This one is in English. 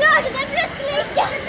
No, I'm just slikkete!